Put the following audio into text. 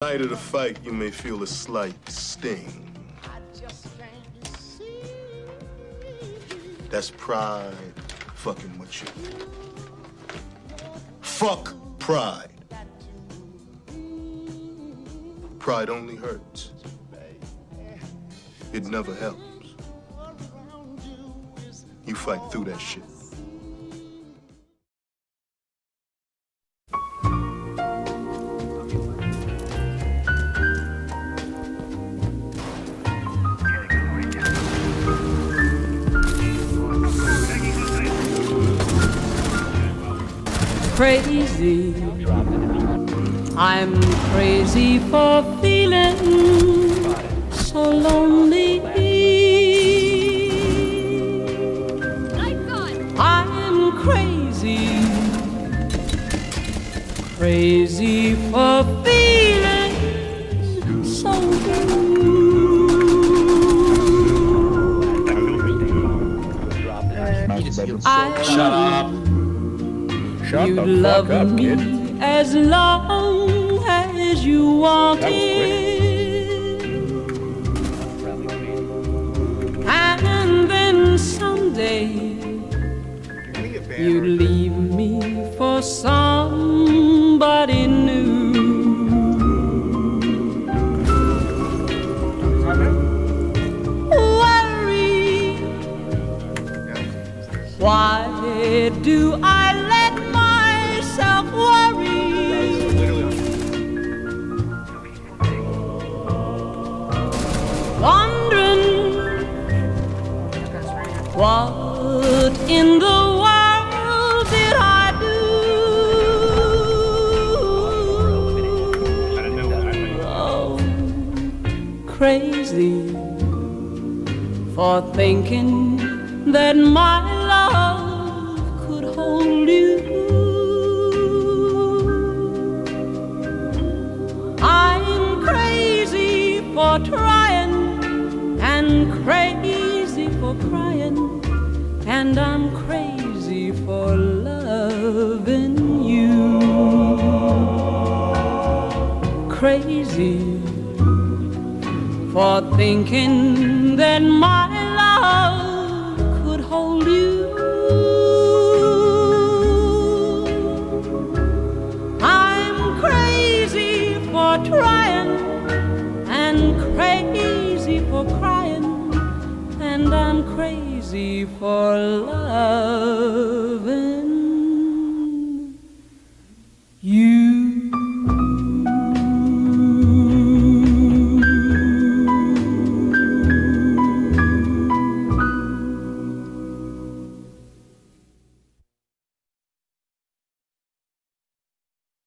Night of the fight, you may feel a slight sting. That's pride fucking with you. Fuck pride. Pride only hurts. It never helps. You fight through that shit. Crazy. I'm crazy for feeling so lonely. I'm crazy, crazy for feeling so blue. Shut up. Shut you the love up, me kid. as long as you want it. And then someday you leave me for somebody new. Worry. Why do I Wondering what in the world did I do? Oh, crazy for thinking that my love could hold you. For trying and I'm crazy for loving you. Crazy for thinking that my love crazy for loving